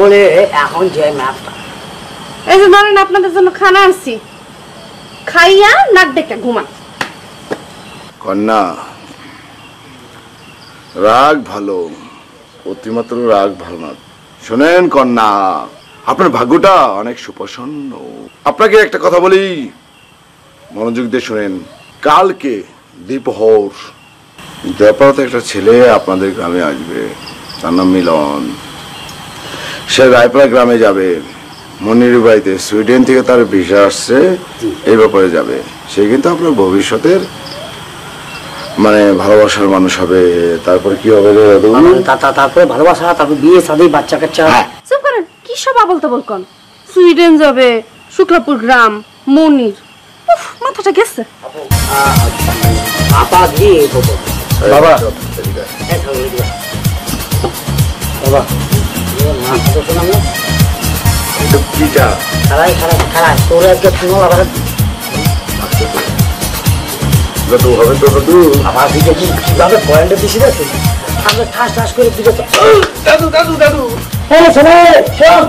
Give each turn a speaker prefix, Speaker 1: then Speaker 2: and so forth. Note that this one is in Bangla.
Speaker 1: ওরে এখন যে ম্যাপটা
Speaker 2: এই যে ধরেন আপনাদের জন্য খানা আনছি। খাইয়া নাক ডেকে ঘুমান।
Speaker 3: কন্যা রাগ ভালো অতিমাত্র রাগ ভালো না। শোনেন কন্যা আপনার ভাগ্যটা অনেক সুপ্রসন্ন। আপনাকে একটা কথা বলি মনোযোগ দিয়ে শোনেন কালকে দ্বীপহর ব্যাপারতে একটা ছেলে আপনাদের গ্রামে আসবে তার নাম মিলন। সে রায়পাড়া গ্রামে যাবে। মনির বাড়িতে সুইডেন থেকে তার ভিসা আসছে এই ব্যাপারে যাবে। সে কিন্তু আপনার ভবিষ্যতের মানে ভালোবাসার মানুষ হবে। তারপর কি হবে
Speaker 1: তারপরে ভালোবাসা তারপর বিয়ে শাদী বাচ্চা কাচ্চা।
Speaker 3: হ্যাঁ।
Speaker 2: করেন কি সব আবল তাবল কন? সুইডেন যাবে শুক্লাপুর গ্রাম মনির উফ, মাথাটা গেছে।
Speaker 1: আপা
Speaker 3: বাবা।
Speaker 1: বাবা। এ মা কথা শোনাম না
Speaker 3: এটা পিঠা
Speaker 1: খারাই খারাই খারাই তোর আজকে শুনো আবার
Speaker 3: দাদু হবে তো দাদু
Speaker 1: আমার দিকে কি কীভাবে পয়েন্টে দিছি রে আমরা ঠাস ঠাস করে দিকে দাদু দাদু দাদু। হ্যাঁ শোনে শোন